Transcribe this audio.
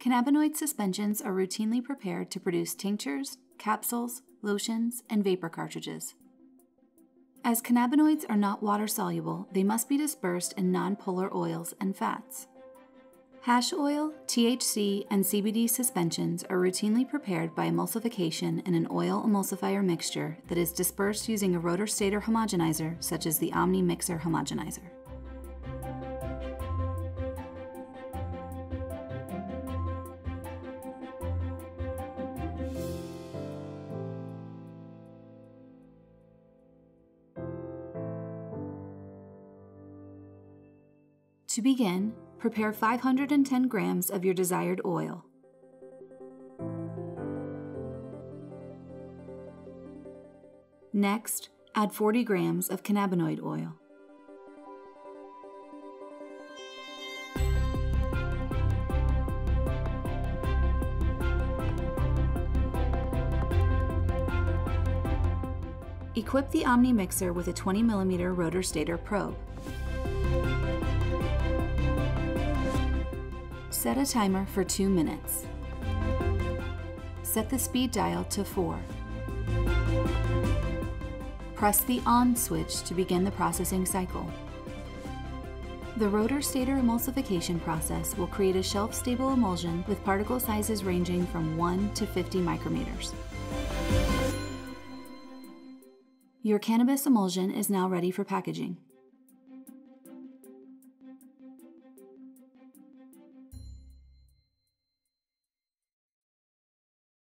Cannabinoid suspensions are routinely prepared to produce tinctures, capsules, lotions, and vapor cartridges. As cannabinoids are not water soluble, they must be dispersed in nonpolar oils and fats. Hash oil, THC, and CBD suspensions are routinely prepared by emulsification in an oil emulsifier mixture that is dispersed using a rotor stator homogenizer such as the Omni Mixer homogenizer. To begin, prepare 510 grams of your desired oil. Next, add 40 grams of cannabinoid oil. Equip the Omni Mixer with a 20mm rotor stator probe. Set a timer for 2 minutes. Set the speed dial to 4. Press the on switch to begin the processing cycle. The rotor stator emulsification process will create a shelf-stable emulsion with particle sizes ranging from 1 to 50 micrometers. Your cannabis emulsion is now ready for packaging.